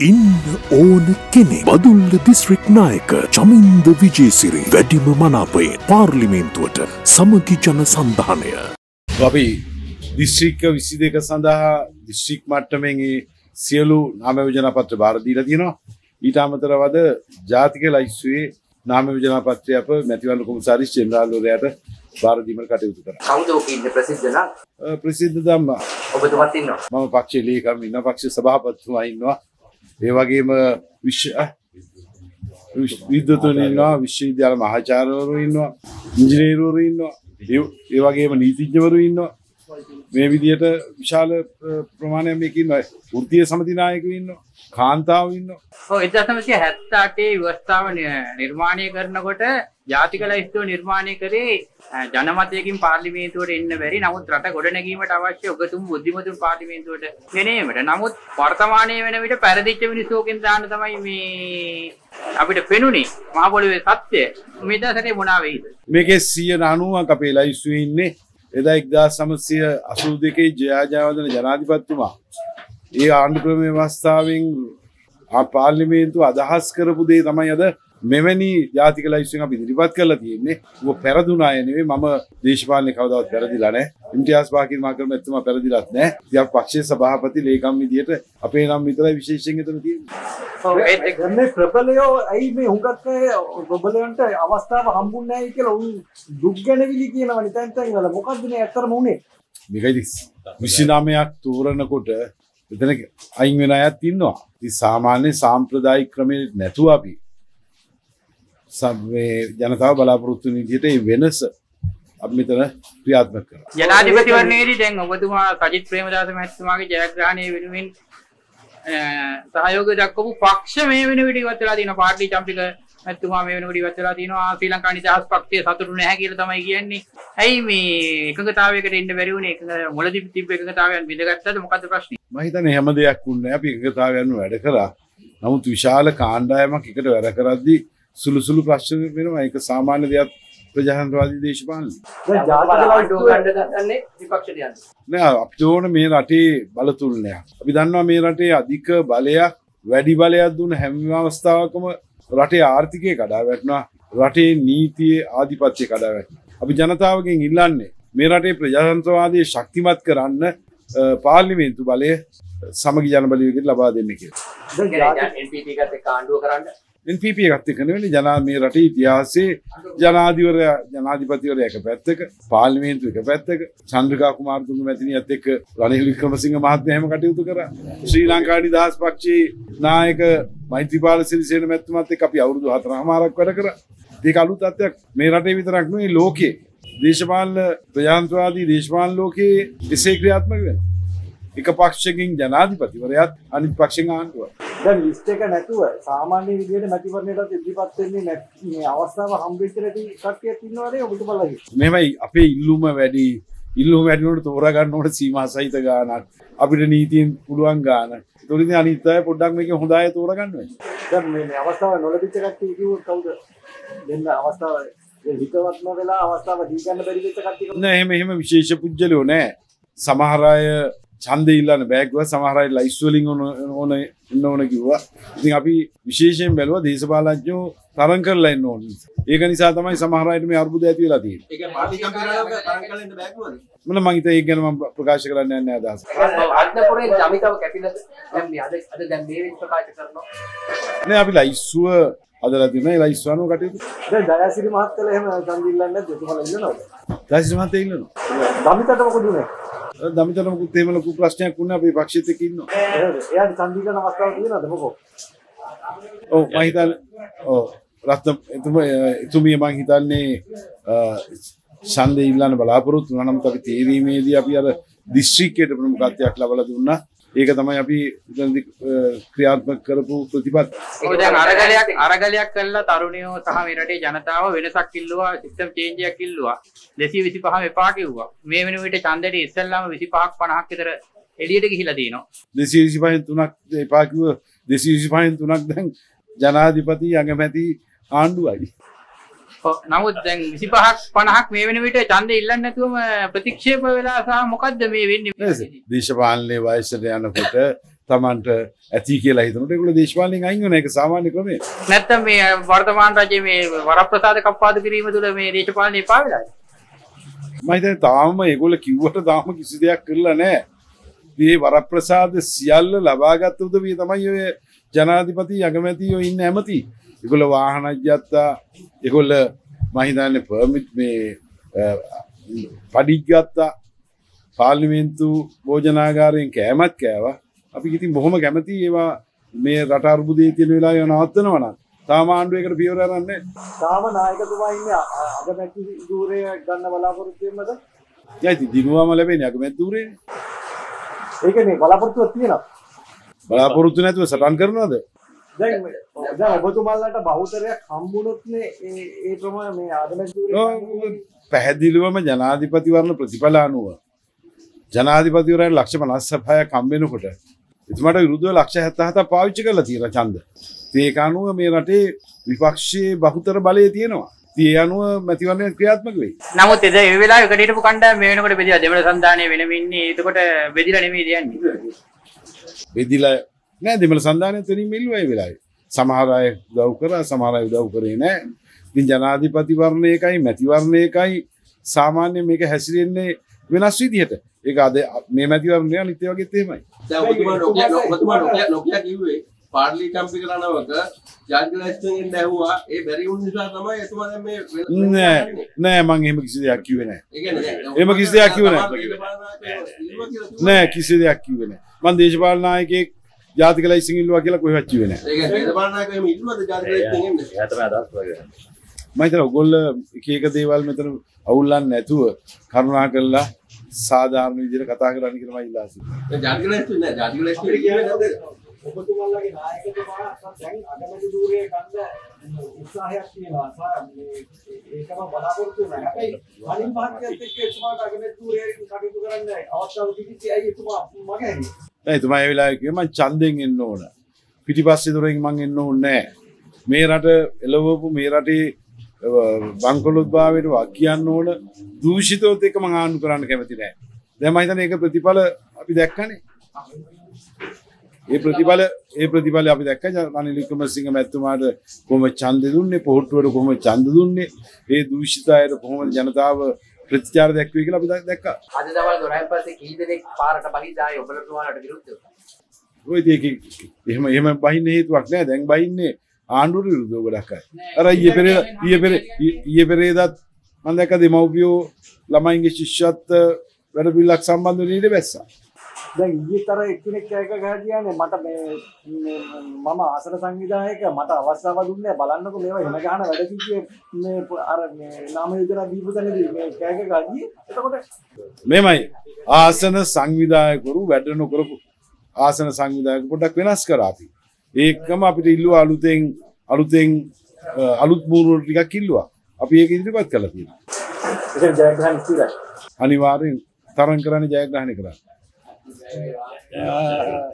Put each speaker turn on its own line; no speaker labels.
ඉන්න ඕන කෙනෙ බදුල්ල දිස්ත්‍රික් නායක චමින්ද විජේසිරි වැඩිම මනාපයේ පාර්ලිමේන්තුවට සමගි ජන සන්ධානය.
අපි දිස්ත්‍රික්ක විසි දෙක සඳහා දිස්ත්‍රික් මට්ටමෙන්ගේ සියලු නාම විජනපත්‍ර භාරදීල තියෙනවා. ඊට අමතරවද ජාතික ලයිස්වේ නාම විජනපත්‍රය අප මැතිවන්න කොමසාරිස් චෙන්ද්‍රාල්ලෝරයට භාරදීමට කටයුතු කර
කවුද ඕක ඉන්න ප්‍රසිද්ධ
දම්ම
ඔබතුමත් ඉන්නවා?
මම පක්ෂ ලේකම් ඉන්න පක්ෂ සභාපත්තුමා ඉන්නවා ඒ වගේම විශ්ව විද්‍යතුන් ඉන්නවා විශ්වවිද්‍යාල මහාචාරවරු ඉන්නවා ඉංජිනේරුවරු ඉන්නවා ඒ වගේම නීතිඥවරු ඉන්නවා. මේ විදියට විශාල ප්‍රමාණයක් මේක ඉන්නවා. වෘත්තීය සමිති නායකයෝ ඉන්නවා කාන්තාවෝ ඉන්නවා.
ඔව් 1978 ව්‍යවස්ථාව නිර්මාණය කරනකොට ජාතික ලයිස්තුව නිර්මාණය කරේ ජනමතයකින් පාර්ලිමේන්තුවට එන්න බැරි. නමුත් රට ගොඩනැගීමට අවශ්‍ය ඔගතුම් බුද්ධිමතුන් පාර්ලිමේන්තුවට ගෙනීමට. නමුත් වර්තමානයේ වෙන විට පැරදිච්ච මිනිස්සුකින් දාන්න තමයි මේ අපිට පෙනුනේ. මහ පොළොවේ සත්‍ය. මේ දවසට මොනවා වෙයිද?
මේකේ 190ක් අපේ ලයිස්තුවේ ඉන්නේ එදා 1982 ජයාජයවර්ධන ජනාධිපතිතුමා. ඒ ආණ්ඩු ක්‍රම ව්‍යවස්ථාවෙන් පාර්ලිමේන්තුව අදහස් කරපු දේ තමයි අද මෙවැනි ජාතික ලයිස්තුවෙන් අපි ඉදිරිපත් කරලා තියෙන්නේ. ඔබ පෙරදුන අය නෙවෙයි මම දේශපාලනේ කවදාවත් පෙරදිලා නැහැ. ඉම්තියාස් පාකිර් මාකර් මැතිතුමා පෙරදිලත් නැහැ. ඉතින් අපි පක්ෂයේ සභාපති ලේකම් විදියට අපේ නම් විතරයි විශේෂයෙන් එතන තියෙන්නේ.
මේ ප්‍රබලයෝ ඇයි මේ හුඟක් ප්‍රබලයන්ට අවස්ථාව හම්බුන්නේ නැහැ කියලා උන් දුක් ගැනවිලි කියනවා නිතන් තැන් වල මොකද්ද මේ ඇත්තටම උනේ
මේකයි 29ක් තෝරනකොට එතන අයින් වෙන අයත් ඉන්නවා. ඉතින් සාමාන්‍ය සාම්ප්‍රදායික ක්‍රමයේ නැතුව අපි සබ්වේ ජනතාව බලාපොරොත්තු විදිහට මේ වෙනස අපි මෙතන ක්‍රියාත්මක කරනවා.
ජනාධිපතිවරණයේදී දැන් ඔබතුමා සජිත් ප්‍රේමදාස මහත්මයාගේ ජයග්‍රහණය වෙනුවෙන් සහයෝගය දක්වපු පක්ෂ මේ වෙන විට ඉවත් වෙලා තියෙනවා පාර්ලි චම්පික මැතිතුමා මේ වෙනකොට ඉවත් වෙලා තියෙනවා ශ්‍රී ලංකා නිදහස් පක්ෂය සතුටු නැහැ කියලා තමයි කියන්නේ. ඇයි මේ එකඟතාවයකට එන්න බැරි වුණේ? එකඟ මුලදී තිබ්බ එකඟතාවයන් බිඳගත්තද මොකද්ද ප්‍රශ්නේ?
මම හිතන්නේ හැම දෙයක් වුණේ අපි එකතාවයන් වැඩ කරා. නමුත් විශාල කාණ්ඩායමක් එකට වැඩ කරද්දී සුළු සුළු ප්‍රශ්න වෙනවා. ඒක සාමාන්‍ය දෙයක් ප්‍රජාතන්ත්‍රවාදී දේශපාලනේ.
දැන් ජාතික ලයිස්තුව
ගන්නේ විපක්ෂයට යන්නේ.
නෑ අපිට ඕන මේ රටේ බලතුලනයක්. අපි දන්නවා මේ රටේ අධික බලයක් වැඩි බලයක් දුන්න හැම අවස්ථාවකම රටේ ආර්ථිකය කඩා වැටෙනවා. රටේ නීතියේ ආධිපත්‍ය කඩා වැටෙනවා. අපි ජනතාවගෙන් ඉල්ලන්නේ මේ රටේ ප්‍රජාතන්ත්‍රවාදය ශක්තිමත් කරන්න පාර්ලිමේන්තු බලය සමගි ජන බලයකට ලබා දෙන්න කියලා.
දැන් ජාතික
NPP එකත් එක්ක ආණ්ඩුව කරන්න
NPP එකත් එක්ක නෙවෙයි ජනා මේ රටේ ඉතිහාසයේ ජනාධිපතිවරයා ජනාධිපතිවරයා එක පැත්තක පාර්ලිමේන්තුව එක පැත්තක චන්ද්‍රිකා කුමාරතුංග මැතිණියත් එක්ක රනිල් වික්‍රමසිංහ මහත්මයා එහෙම කටයුතු කරා. ශ්‍රී ලංකා නිදහස් පක්ෂයේ නායක මෛත්‍රීපාල සිරිසේන මැතිතුමත් එක්ක අපි අවුරුදු 4මාරක් වැඩ කරා. ඒක අලුත් තත්ත්වයක්. මේ රටේ විතරක් නෙවෙයි ලෝකේ දේශපාලන ප්‍රජාතන්ත්‍රවාදී දේශපාලන ලෝකයේ එසේ ක්‍රියාත්මක වෙනවා. එක පක්ෂකින් ජනාධිපතිවරයාත් අනිත් පක්ෂෙන් ආණ්ඩුව.
දැන් ලිස්ට් එක නැතුව සාමාන්‍ය විදිහට මැතිවරණයටත් ඉදිරිපත් වෙන්නේ නැති මේ අවස්ථාව හම්බෙච්ච නැති කට්ටියක් ඉන්නවනේ ඔබතුමාලා
මෙමයි අපේ ඉල්ලුම වැඩි. ඉල්ලුම වැඩිනට තෝරගන්න ඕට සීම සහිත ගානක්. අපිට නීතියෙන් පුළුවන් ගාන. තුරිදි අනිත්තය පොඩ්ඩක් මේක හොඳය තෝරගන්න
දැන් මේ අවස්ථාව නොලැබිච්ච කට්ටිය කිව්වොත් කවුද? දෙන්න අවස්ථාව හිතවත්ම වෙලා අවස්ථාව දී ගන්න බැරි වෙච්ච කට්ටිය
නෑ එහෙම එහෙම විශේෂ පුද්ගලයෝ නෑ. සමහර අය ඡන්ද ඉල්ලන්න බෑග්ව සමහර අය ලයිස් වලින් ඕන ඕන ඉන්න ඕන කිව්වා. ඉතින් අපි විශේෂයෙන් බැලුවා දේශපාලඥයෝ තරං කරලා ඉන්න ඕන. ඒක නිසා තමයි සමහර අයට මේ අර්බුද ඇති වෙලා තියෙන්නේ. මම මං හිතා ඒක ගැන මම ප්‍රකාශ කරන්න යන්නේ අදහස්.
අත්නපුරේ ජමිතව කැපිලා දැන් මේ අද අද දැන් මේ ප්‍රකාශ කරනවා
නෑ අපි ලයිස්ුව අදලා තියෙනවා. ඒ ලයිස්ුවනෝ කටයුතු.
දැන් දයාසිරි මහත්තයලා එහෙම ඡන්දිල්ලන්නේ නැද්ද ඔබතුමාලා ඉන්නවද
දැසිරි මහත්තයා ඉන්නවා.
දමිතට මොකද උනේ
දමිතට මොකුත් එහෙම ලොකු ප්‍රශ්නයක් වුණා අපේ පක්ෂෙත් එක්ක ඉන්නවා.
එයාට ඡන්දිල්ලන අවස්ථාවක් තියෙනවද? මොකෝ?
ඔව් මම හිතන්නේ ඔව්. රත්න එතුම එතුමිය මං හිතන්නේ ඡන්දේ ඉල්ලන්න බලාපොරොත්තු වුණා. නමුත් අපි තේරීමේදී අපි අර දිස්ත්‍රික්කයට ප්‍රමුඛත්වයක් ලබා දුන්නා. ඒක තමයි අපි ඉතින්දි ක්‍රියාත්මක කරපු ප්‍රතිපත්ති.
ඔය දැන් අරගලයක් අරගලයක් කළා තරුණයෝ සහ මේ රටේ ජනතාව වෙනසක් ඉල්ලුවා සිස්ටම් චේන්ජ් එකක් ඉල්ලුවා 225 එපා කිව්වා මේ වෙන විට ඡන්දෙට ඉස්සෙල්ලාම 25ක් 50ක් විතර එළියට ගිහිලා තියෙනවා
225න් තුනක් එපා කිව්ව 225න් තුනක් දැන් ජනාධිපති අගමැති ආණ්ඩුවයි.
නමුත් දැන් 25ක් 50ක් මේ වෙන විට ඡන්දෙ ඉල්ලන්නේ නැතුවම ප්‍රතික්ෂේප වෙලා සහ මොකද්ද මේ වෙන්නේ?
දේශපාලනයේ වයසට යනකොට තමන්ට ඇති කියලා හිතනට එකකුල දේශපාලින් අයිගන එක සාමාන්‍ය ක්‍රමේ
නැත්තම් මේ වර්තමාන රජයේ මේ වරප්‍රසාද කප්පාදු කිරීම තුළ මේ දේශපාලනය පාවිලා
මහිත තාම ඒගොල කිව්වට තාම කිසි දෙයක් කරලා නෑ ඒ වරප්‍රසාද සියල්ල ලබාගත්ත උදවී තමයි ඔය ජනාධිපති අගමැතියෝ ඉන්න ඇමති එකොල වාහනජ්‍යත්තා එකොල්ල මහිතන්න පර්මිට් මේ පඩිගත්තා පාර්ලිමේන්තු භෝජනාගාරයෙන් කෑමත් කෑව. අපි ඉතින් බොහොම කැමති ඒවා මේ රට අර්බුදේ තියෙන වෙලා නවත්තන වන තාමාණ්ඩුවකට පියවරන්නේ
තාම නායකතුමා ඉන්නේ අගමැති ධූරය ගන්න බලාපොරොත්තු වෙන්නද?
යයිති දිනුවම ලැබෙන අගමැත්තුරේ
ඒකනේ බලාපොරොත්තුවක් තියෙනවා.
බලාපොරොත්තු නැතුව සටන් කරනවාද
දැන් දැන් ඔබතුමාලට බහුතරයක් හම්බුනොත්නේ ඒ ඒ ප්‍රමාණ මේ අගමැති ධූරය
පැහැදිලිවම ජනාධිපතිවරණ ප්‍රතිඵල අනුව ජනාධිපතිවරයට ලක්ෂ පනස් සපය කම්බෙනකොට එතුමට විරුද්ධව ලක්ෂ හැත්තහත පාවිච්චි කරලා තියෙන චන්ද ඒක අනුව මේ රටේ විපක්ෂයේ බහුතර බලය තියෙනවා. තිය අනුව මැතිවරණය ක්‍රියාත්මක වෙයි.
නමුත් එද ඒ වෙලාවේ එකට හිටපු කණ්ඩායම මේ වෙනකොට බෙදිලා දෙමළ සන්ධානය වෙනම ඉන්නේ. එතකොට බෙදිලා නෙමෙයි යන්නේ?
වෙදිල නෑ දෙමළ සන්ධානය තුරින් මිල්ුවයි වෙලායි සමහරය දව් කර සමහරය උදව් කරේ නෑ. ඉතින් ජනාධිපතිවරණයකයි මැතිවරණයකයි සාමාන්‍ය මේක හැසිරෙන්නේ වෙනස් විදිහට. ඒක අද මේ මැතිවරණය නිත්‍ය වගේ තේමයි
පාර්ලි කම්පි කරනවක ජාතිලයිස්ට්ෙන් ඇහුවා. ඒ බැරි වුණ නිසා තමයි එතුමා දැන් මේ
නෑ නෑ මං එහෙම කිසි දෙයක් කිව්වේ නෑ. එහෙම කිසි දෙයක් කිව්වේ නෑ. නෑ. කිසි දෙයක් කිව්වේ නෑ. මං දේශපාලන නායකයෙක් ජාතික ලයිසන් ඉල්ලුවා කියලා කොහෙවත් කිව්වේ නෑ
ඒ කියන්නේ දේශපාලනායකයෝ එහෙම ඉල්ලුවද? ජාතිලයිස්ට්ෙන් එන්නේ
මම හිතනවා ඔයගොල්ල එක එක දේවල් මෙතන අවුල්ලන්නේ නැතුව කරුණා කරලා සාධාරණ විදිහට කතා කරන්න කියලා මම ඉල්ලා සිටිනවා.
දැන් ජාතිලයිස්ට්ෙන් නෑ. ජාතිලයිස්ට්ෙන් ඉල්ලුවේ නැද්ද
ඔබතුමාලගේ නායකතුමා දැන් අගමැති ධූරය ගන්න උත්සාහයක් තියෙනවා. සා- මේ ඒකම බලාපොරොත්තු වෙනවා. හැබැයි අනිත් මහත්යත් එක්ක එතුමාට අගමැති ධූරය කටයුතු කරන්න අවස්ථාව තිබිච්ච ඇයි එතුමා මග හැරෙන්නේ?
නෑ එතුමා ඒ වෙලාවේ කිව්වා මං ඡන්දෙන් එන්න ඕන පිටිපස්සේ දොරෙන් මං එන්න ඕනේ නෑ මේ රට එළවපු මේ රටේ බංකොලොත් භාවයට වක් කියන්න ඕන දූෂිතෝත් එක මං ආණ්ඩු කරන්න කැමති නෑ දැන් මම හිතන්නේ ඒක ප්‍රතිඵල අපි දැක්කනේ ඒ ප්‍රතිඵල ඒ ප්‍රතිඵල අපි දැක්ක. රනිල් වික්‍රමසිංහ මැතිතුමාට කොහොම ඡන්ද දුන්නේ පොහොට්ටුවට කොහොම ඡන්ද දුන්නේ ඒ දූෂිත අයට කොහොමද ජනතාව ප්‍රතිචාර දැක්වේ කියලා අපි දැක්- දැක්කා.
අද දවල් 12න් පස්සේ කී දෙනෙක් පාරට බහිලා ආයේ ඔබලතුමාලට විරුද්ධව.
ඔය ඒක එහෙම එහෙම බහින්න හේතුවක් නෑ. දැන් බහින්නේ ආණ්ඩුවට විරුද්ධව ගොඩක් අය අර ඊයේ පෙරේද ඊයේ පෙරේ ඊයේ පෙරේදත් මම දැක්ක දෙමව්පියෝ ළමයින්ගේ ශිෂ්‍යත්ව වැඩ පිළිලක් සම්බන්ධව ඊට බැස්සා
දැන් ඊයේතර එක්කෙනෙක් කෑක ගහ කියන්නේ මට මේ මම ආසන සංවිධායක මට අවස්ථාව දුන්නේ බලන්නකෝ මේවා එන ගහන වැඩ කිව්වේ මේ අර මේ නාම යෝජනා දීපු තැනදී මේ කෑක ගහන්නේ එතකොට
මෙමයි ආසන සංවිධායකරු වැඩ නොකරපු ආසන සංවිධායක පොඩ්ඩක් වෙනස් කරා අපි. ඒකම අපිට ඉල්ලුවා අලුතෙන් අලුතෙන් අලුත් මූරුවල ටිකක් ඉල්ලුවා. අපි ඒක ඉදිරිපත් කළා තියෙනවා
ඒක ජයග්‍රහණ
අනිවාර්යෙන් තරම් කරන්නේ ජයග්‍රහණය කරන්න Uh,